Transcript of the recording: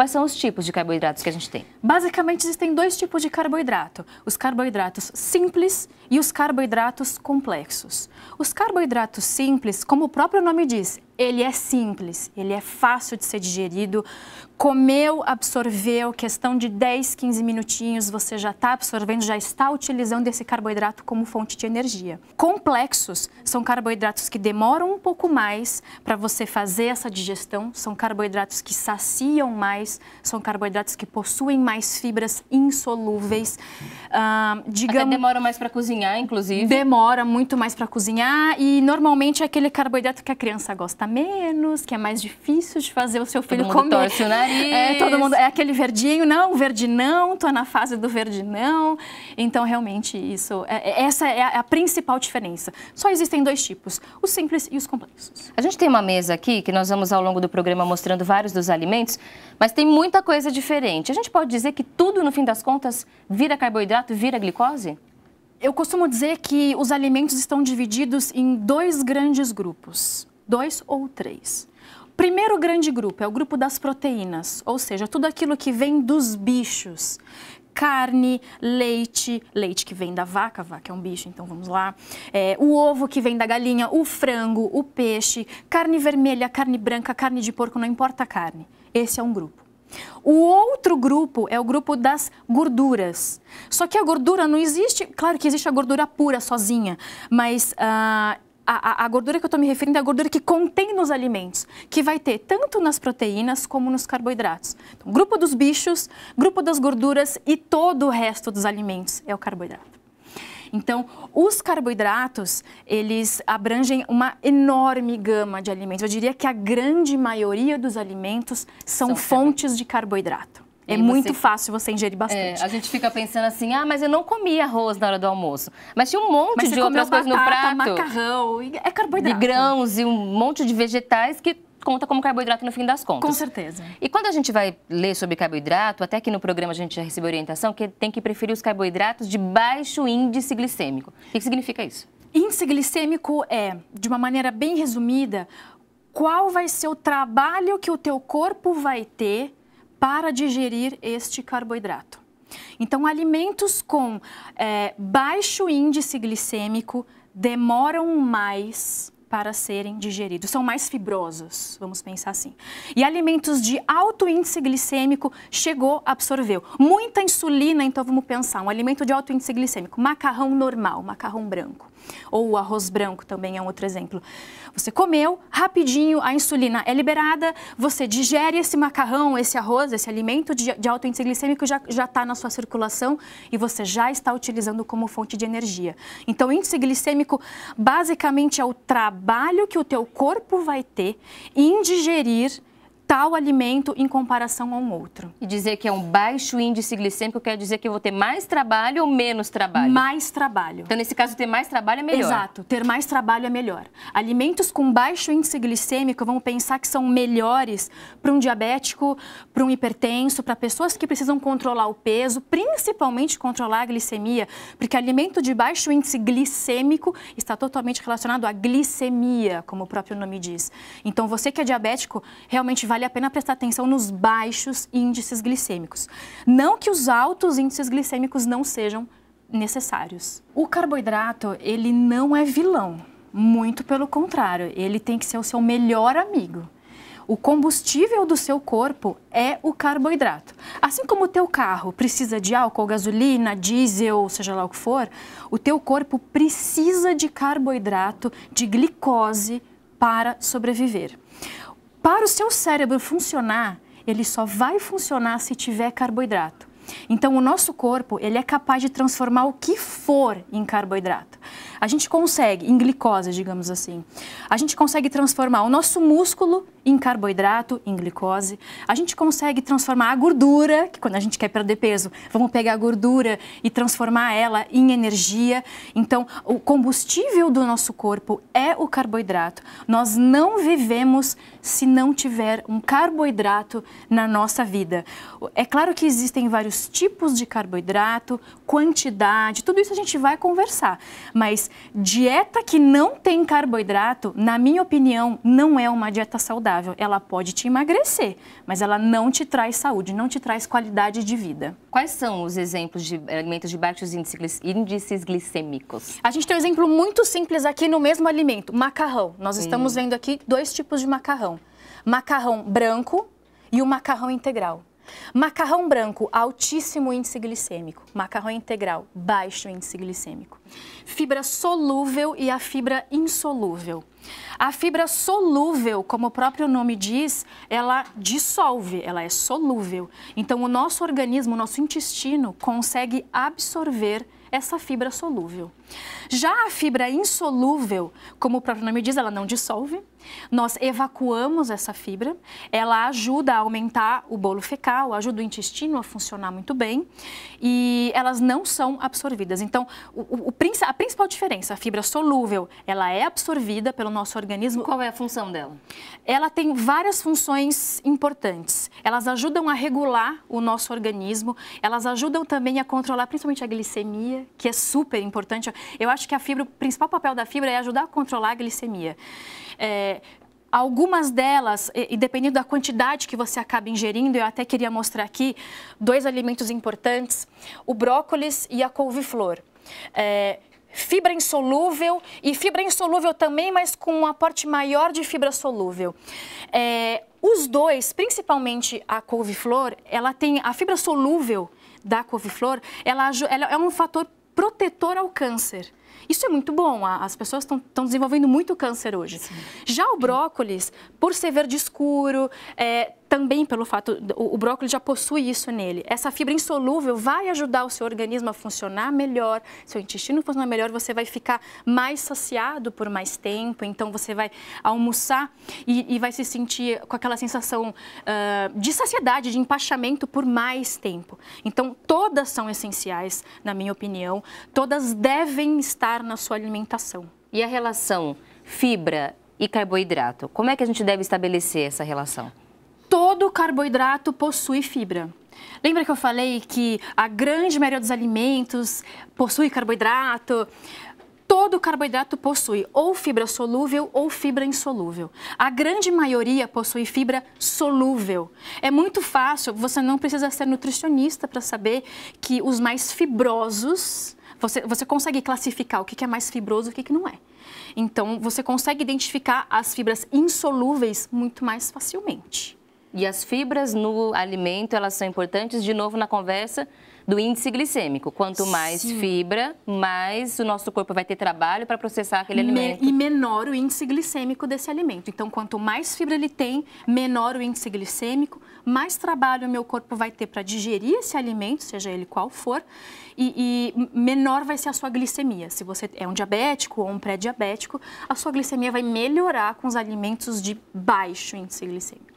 Quais são os tipos de carboidratos que a gente tem? Basicamente, existem dois tipos de carboidrato: os carboidratos simples e os carboidratos complexos. Os carboidratos simples, como o próprio nome diz, ele é simples, ele é fácil de ser digerido. Comeu, absorveu, questão de 10, 15 minutinhos, você já está absorvendo, já está utilizando esse carboidrato como fonte de energia. Complexos são carboidratos que demoram um pouco mais para você fazer essa digestão, são carboidratos que saciam mais, são carboidratos que possuem mais fibras insolúveis. Uh, digamos, Até demora mais para cozinhar, inclusive. Demora muito mais para cozinhar e normalmente é aquele carboidrato que a criança gosta menos, que é mais difícil de fazer o seu filho todo comer. Torce o nariz. É, todo mundo é aquele verdinho, não, verde não, tô na fase do verde não. Então realmente isso, é, é essa é a, é a principal diferença. Só existem dois tipos, os simples e os complexos. A gente tem uma mesa aqui que nós vamos ao longo do programa mostrando vários dos alimentos, mas tem muita coisa diferente. A gente pode dizer que tudo no fim das contas vira carboidrato, vira glicose? Eu costumo dizer que os alimentos estão divididos em dois grandes grupos dois ou três. Primeiro grande grupo é o grupo das proteínas, ou seja, tudo aquilo que vem dos bichos. Carne, leite, leite que vem da vaca, vaca é um bicho, então vamos lá. É, o ovo que vem da galinha, o frango, o peixe, carne vermelha, carne branca, carne de porco, não importa a carne. Esse é um grupo. O outro grupo é o grupo das gorduras. Só que a gordura não existe, claro que existe a gordura pura sozinha, mas uh, a, a, gordura que eu estou me referindo é a gordura que contém nos alimentos, que vai ter tanto nas proteínas como nos carboidratos. Então, grupo dos bichos, grupo das gorduras e todo o resto dos alimentos é o carboidrato. Então, os carboidratos, eles abrangem uma enorme gama de alimentos. Eu diria que a grande maioria dos alimentos são, são fontes de carboidrato. É muito você... fácil você ingerir bastante. É, a gente fica pensando assim, ah, mas eu não comi arroz na hora do almoço. Mas tinha um monte mas de outras coisas batata, no prato. macarrão, é carboidrato. De grãos e um monte de vegetais que conta como carboidrato no fim das contas. Com certeza. E quando a gente vai ler sobre carboidrato, até que no programa a gente já recebeu orientação que tem que preferir os carboidratos de baixo índice glicêmico. O que significa isso? Índice glicêmico é, de uma maneira bem resumida, qual vai ser o trabalho que o teu corpo vai ter para digerir este carboidrato. Então, alimentos com é, baixo índice glicêmico demoram mais para serem digeridos, são mais fibrosos, vamos pensar assim. E alimentos de alto índice glicêmico chegou, absorveu. Muita insulina, então vamos pensar, um alimento de alto índice glicêmico, macarrão normal, macarrão branco ou o arroz branco também é um outro exemplo. Você comeu, rapidinho a insulina é liberada, você digere esse macarrão, esse arroz, esse alimento de, de alto índice glicêmico já está na sua circulação e você já está utilizando como fonte de energia. Então, índice glicêmico basicamente é o trabalho que o teu corpo vai ter em digerir tal alimento em comparação a um outro. E dizer que é um baixo índice glicêmico quer dizer que eu vou ter mais trabalho ou menos trabalho? Mais trabalho. Então, nesse caso, ter mais trabalho é melhor. Exato, ter mais trabalho é melhor. Alimentos com baixo índice glicêmico, vamos pensar que são melhores para um diabético, para um hipertenso, para pessoas que precisam controlar o peso, principalmente controlar a glicemia, porque alimento de baixo índice glicêmico está totalmente relacionado à glicemia, como o próprio nome diz. Então, você que é diabético, realmente vale vale a pena prestar atenção nos baixos índices glicêmicos. Não que os altos índices glicêmicos não sejam necessários. O carboidrato, ele não é vilão, muito pelo contrário, ele tem que ser o seu melhor amigo. O combustível do seu corpo é o carboidrato. Assim como o teu carro precisa de álcool, gasolina, diesel, seja lá o que for, o teu corpo precisa de carboidrato, de glicose para sobreviver. Para o seu cérebro funcionar, ele só vai funcionar se tiver carboidrato. Então, o nosso corpo ele é capaz de transformar o que for em carboidrato. A gente consegue, em glicose, digamos assim, a gente consegue transformar o nosso músculo em carboidrato, em glicose. A gente consegue transformar a gordura, que quando a gente quer perder peso, vamos pegar a gordura e transformar ela em energia. Então, o combustível do nosso corpo é o carboidrato. Nós não vivemos se não tiver um carboidrato na nossa vida. É claro que existem vários tipos de carboidrato, quantidade, tudo isso a gente vai conversar, mas Mas dieta que não tem carboidrato, na minha opinião, não é uma dieta saudável. Ela pode te emagrecer, mas ela não te traz saúde, não te traz qualidade de vida. Quais são os exemplos de alimentos de baixos índices glicêmicos? A gente tem um exemplo muito simples aqui no mesmo alimento, macarrão. Nós estamos vendo aqui dois tipos de macarrão. Macarrão branco e o macarrão integral. Macarrão branco, altíssimo índice glicêmico. Macarrão integral, baixo índice glicêmico. Fibra solúvel e a fibra insolúvel. A fibra solúvel, como o próprio nome diz, ela dissolve, ela é solúvel. Então, o nosso organismo, o nosso intestino, consegue absorver essa fibra solúvel. Já a fibra insolúvel, como o próprio nome diz, ela não dissolve. Nós evacuamos essa fibra, ela ajuda a aumentar o bolo fecal, ajuda o intestino a funcionar muito bem e elas não são absorvidas. Então, o, o, a principal diferença, a fibra solúvel, ela é absorvida pelo nosso organismo. Qual é a função dela? Ela tem várias funções importantes. Elas ajudam a regular o nosso organismo, elas ajudam também a controlar principalmente a glicemia, que é super importante. Eu acho que a fibra, o principal papel da fibra é ajudar a controlar a glicemia. É, algumas delas, e, dependendo da quantidade que você acaba ingerindo, eu até queria mostrar aqui dois alimentos importantes: o brócolis e a couve-flor. É, fibra insolúvel e fibra insolúvel também, mas com um aporte maior de fibra solúvel. É, os dois, principalmente a couve-flor, ela tem a fibra solúvel da couve-flor, ela, ela é um fator protetor ao câncer. Isso é muito bom, as pessoas estão desenvolvendo muito câncer hoje. Sim. Já o brócolis, por ser verde escuro, é, também pelo fato, o, o brócolis já possui isso nele. Essa fibra insolúvel vai ajudar o seu organismo a funcionar melhor, seu intestino funcionar melhor, você vai ficar mais saciado por mais tempo, então você vai almoçar e, e vai se sentir com aquela sensação uh, de saciedade, de empachamento por mais tempo. Então, todas são essenciais, na minha opinião, todas devem estar na sua alimentação. E a relação fibra e carboidrato, como é que a gente deve estabelecer essa relação? todo carboidrato possui fibra. Lembra que eu falei que a grande maioria dos alimentos possui carboidrato? Todo carboidrato possui ou fibra solúvel ou fibra insolúvel. A grande maioria possui fibra solúvel. É muito fácil, você não precisa ser nutricionista para saber que os mais fibrosos, você, você consegue classificar o que é mais fibroso e o que não é. Então, você consegue identificar as fibras insolúveis muito mais facilmente. E as fibras no alimento, elas são importantes, de novo, na conversa do índice glicêmico. Quanto mais Sim. fibra, mais o nosso corpo vai ter trabalho para processar aquele Me alimento. E menor o índice glicêmico desse alimento. Então, quanto mais fibra ele tem, menor o índice glicêmico, mais trabalho o meu corpo vai ter para digerir esse alimento, seja ele qual for, e, e menor vai ser a sua glicemia. Se você é um diabético ou um pré-diabético, a sua glicemia vai melhorar com os alimentos de baixo índice glicêmico.